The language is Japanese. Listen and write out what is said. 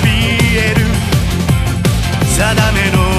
怯える。定めの